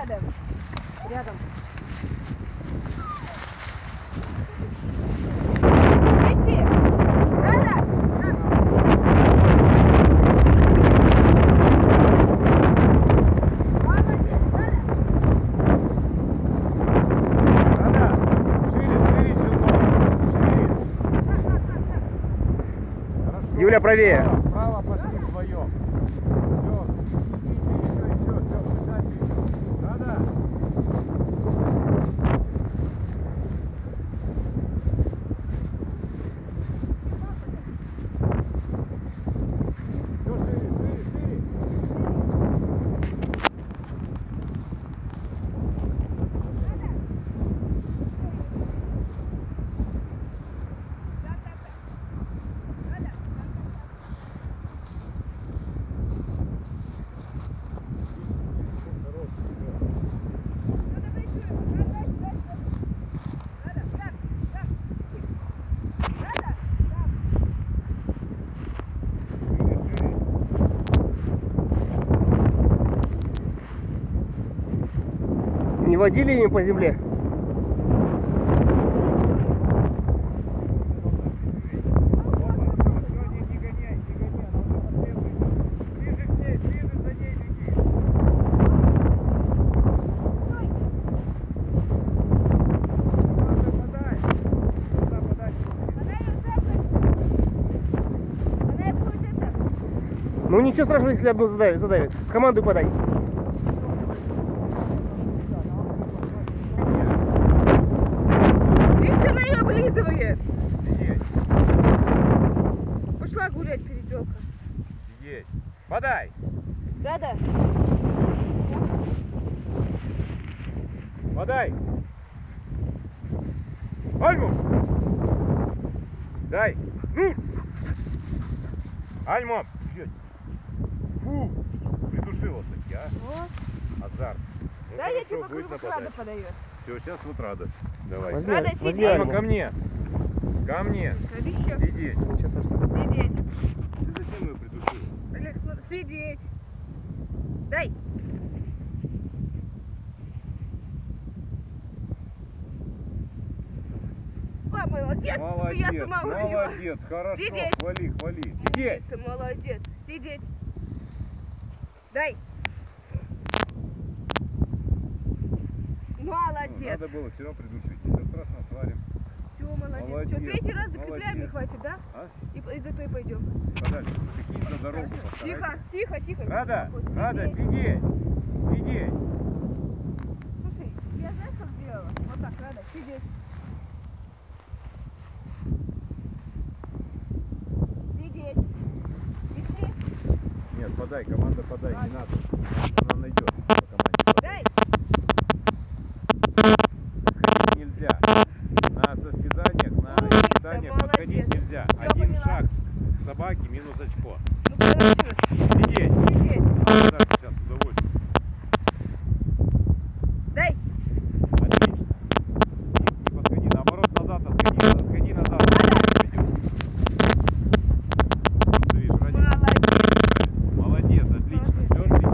рядом. Рядом. Юля, правее. Водили ими по земле? Ну ничего страшного, если одну задавит. задавит. Команду подай. Ты что на ее облизываешь? Сидеть, Пошла гулять перепелка. сидеть. Подай. Да-да. Подай. Альму. Дай. Ну. Блядь. Фу. Придушила таки, а. Вот. Азарт. Ну, Да, я тебе покажу, как Рада подает. Все, сейчас вот рада. Давай. Возьми, возьми сидеть. Альма, ко мне. Ко мне. Сидеть. Сидеть. Ты зачем ее придушил? Олег, смотри, сидеть. Дай. О, молодец. Я Молодец, сама увидела. молодец, хорошо, Сидеть. хвали, хвали. Сидеть. Ты молодец. Сидеть. Дай. Молодец. Надо было все равно придушить. Ничего страшного, сварим. Все, молодец. Молодец, Что, третий раз закрепляем не молодец. хватит, да? А? И, и зато и пойдем. Подальше. Прикинь, за дорогу. Тихо, тихо, тихо. Рада, Сидеть. Рада, сидеть. Сидеть. Слушай, я знаешь, что сделала? Вот так, Рада. Сидеть. Иди. Нет, подай, команда подай, не надо. Она найдет по команде. Дай. Нельзя. На состязаниях, на Умница, испытаниях подходить молодец. нельзя. Всё Один поняла. шаг к собаке минус очко. Ну, подожди. Сидеть. Сидеть. А, Даша, сейчас с удовольствием. Дай. Отлично. Не, не подходи, наоборот, назад отходи, отходи назад. Пойдем. Ты видишь, ради- Молодец. Молодец, отлично, Молодец. все отлично.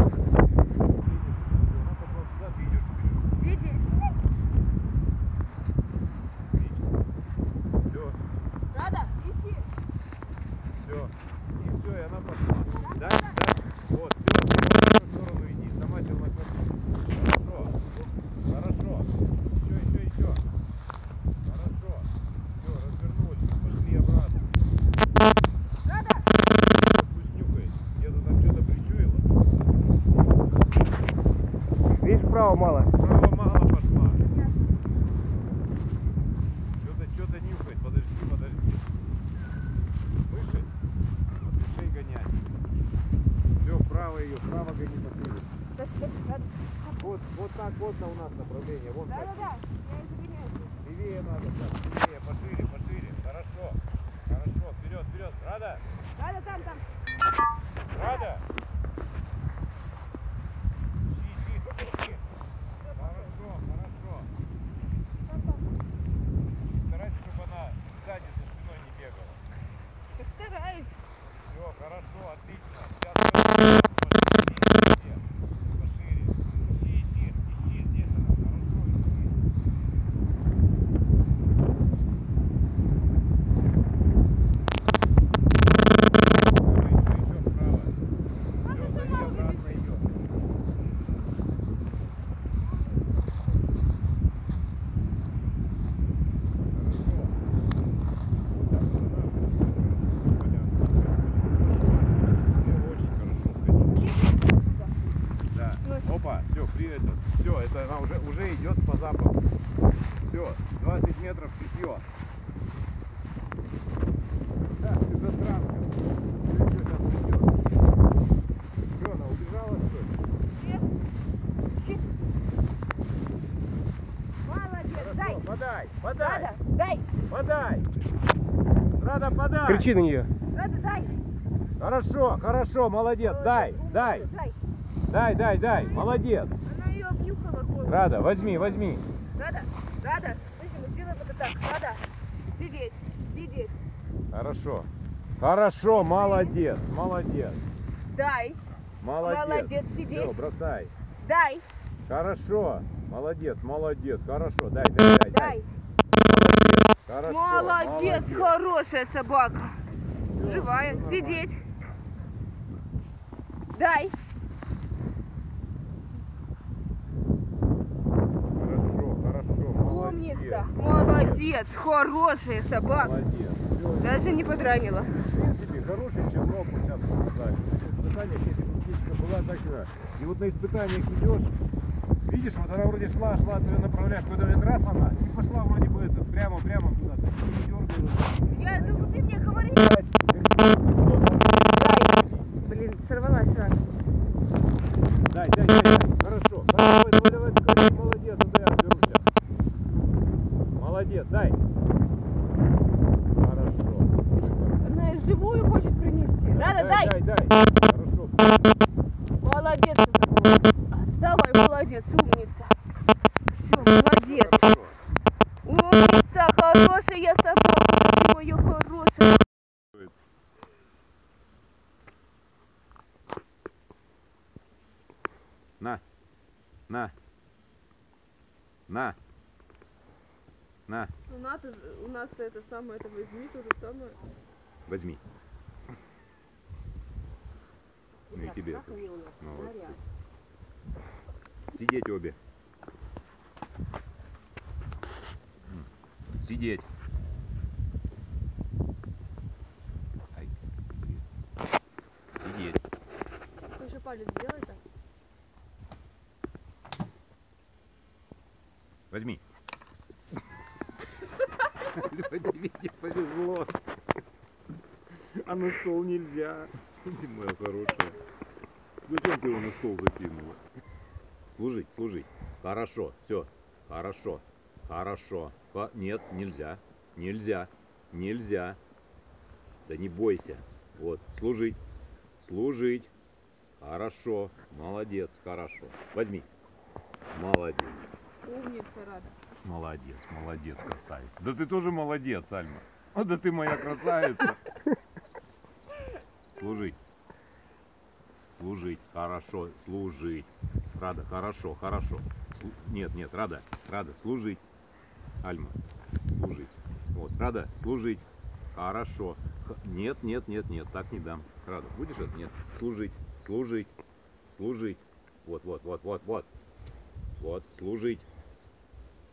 Надо было туда, ты идешь вперед. Сидеть. Отлично. Все, Рада, ищи. все. И все, и она пошла. Дальше, дальше. Вот, все, в эту сторону иди, сама челноком. Хорошо, хорошо. Еще, еще, еще. Хорошо. Все, развернулись, пошли обратно. Рада. Пусть нюхает. Где-то там что-то причуяло. Видишь, вправо мало. Право мало пошла. Что-то, что-то нюхает. Подожди, подожди. Слышишь? Подыши гонять. Все, стой, Рада. Вот, вот так вот у нас направление. Вон так. Да-да-да. Я извиняюсь. Левее надо, так, левее, пошире, пошире. Хорошо. Хорошо, вперед, вперед. Рада? Рада, там, там. Рада? Ищи, ищи, ищи. Хорошо, хорошо. Старайся, чтобы она сзади за спиной не бегала. Так стараюсь. Все, хорошо, отлично. Сейчас пошире, пошире. Пошире. Ищи, ищи, ищи. Здесь она. Хорошо, ищи. Еще, еще вправо. Все, за ней обратно идет. Хорошо. Опа, все, это. Все, это она уже, уже идет по запаху. Все, 20 метров питье. Так, ты засранка. Ты что, сейчас придет? Что, она убежала, что ли? Нет. Молодец, дай. Подай, подай, Рада, дай. подай. Рада, подай. Кричи на нее. Рада, дай. Хорошо, хорошо, молодец, дай, дай, Дай. дай, дай, дай, молодец. Она ее обнюхала голову. Рада, возьми, возьми. Рада, Рада. Слышим, сделай вот так. Рада. Сидеть, сидеть. Хорошо. Хорошо, молодец, молодец, Дай, молодец. Молодец, сидеть. Все, бросай. дай, Хорошо, молодец, молодец, хорошо, дай, дай, дай, дай. Хорошо, Молодец, хорошая собака. Живая. Сидеть. Дай. Хорошо, хорошо, молодец. Молодец. Хорошая собака. Молодец. Даже не подранила. в принципе, хороший чернов сейчас показали. Испытание, если птичка была так же. И вот на испытаниях идешь, видишь, вот она вроде шла, шла, ты направляешь, куда один раз она, и пошла вроде бы это, прямо, прямо туда, ты не дергаешь. Я думаю, ты мне говори. Дай. Блин, сорвалась сразу. Дай, дай, дай, дай. Хорошо. Давай, давай, давай, скорее. Молодец, это я отберу сейчас. Молодец, дай. Хорошо. Она и живую хочет Рада, дай. Дай, дай. Хорошо. Молодец. Давай, молодец, умница. Все, молодец. Хорошо. Умница, хорошая собака. Моя хорошая. На. На. На. На. У нас, у нас это самое, это возьми то же самое. Возьми. Ну и тебе. Молодцы. Сидеть обе. Сидеть. Сидеть. Еще палец сделай так. Возьми. Тебе повезло. А на стол нельзя. Ты моя хорошая. Зачем ты его на стол закинула? Служить, служить. Хорошо, все. Хорошо. Хорошо. Хо- Нет, нельзя. Нельзя. Нельзя. Да не бойся. Вот, служить. Служить. Хорошо. Молодец, хорошо. Возьми. Молодец. Умница, Рада. Молодец, молодец, красавица. Да ты тоже молодец, Альма. А да ты моя красавица. Служить. Служить. Хорошо. Служить. Рада, хорошо, хорошо. Слу- Нет, нет, Рада, Рада, служить. Альма, служить. Вот, Рада, служить. Хорошо. Х- Нет, нет, нет, нет, так не дам. Рада, будешь это? Нет. Служить, служить, служить. Вот, вот, вот, вот, вот. Вот, служить.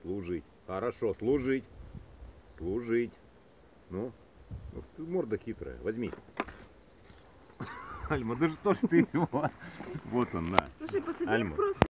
Служить. Хорошо, служить. Служить. Ну, ты, морда хитрая. Возьми. Альма, да что ж ты его? Вот он, на. Слушай, посади Альма. просто